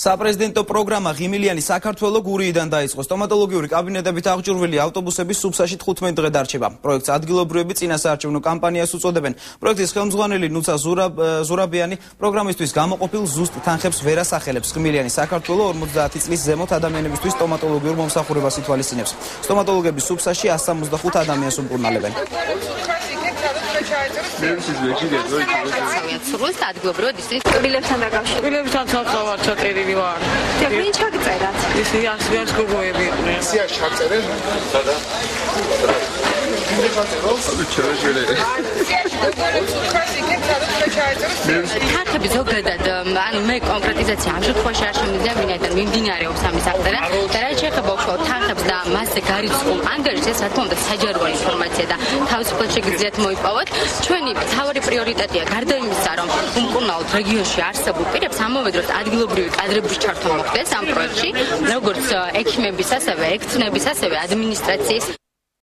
საპრეზიდენტო პროგრამა ღიმილიანი საქართველოს გურიიდან დაიწყო. სტომატოლოგიური კაბინეტებით აღჭურვილი ავტობუსები სუფსაში 15 დღე დარჩება. პროექტს ადგილობრივები წინასაარჩევნო კამპანიას უწოდებენ. პროექტის ხელმძღვანელი ნუცა ზურაბიანი პროგრამისთვის გამოყოფილ ზუსტ თანხებს ვერ ასახელებს. ღიმილიანი საქართველოს 50 წლის ზემოთ ადამიანებისთვის სტომატოლოგიურ მომსახურებას ითვალისწინებს. სტომატოლოგები სუფსაში 165 ადამიანს უმკურნალებენ. მე ვიცი ვეჭირია ძოი სრულს ადგილობრივად ისინი კბილებთან დაკავშირებით. კბილებთან ცალსავარ ჩაწერილი ვარ. და ვინ ჩაგწერათ? ისე ასვიანს გოგოები იყვნენ. სია ჩაწერენ? სადა? თანხები ზოგადად ანუ მე კონკრეტიზაცია ამ შემთხვევაში არ შემიძლია ვინაიდან მიმდინარეობს ამის აღწერა და რაც შეეხება მასზე გარიცხულ ანგარიშს რა თქმა უნდა საჯაროა ინფორმაცია და თავისუფლად შეგიძლიათ მოიპოვოთ. ჩვენი მთავარი პრიორიტეტია გარდა იმისა რომ უმკურნალოდ რეგიონში არსებულ პირებს ამავე დროს ადგილობრივი კადრების ჩართვა მოხდეს ამ პროექტში როგორც ექიმების ასევე ექცნების ასევე ადმინისტრაციის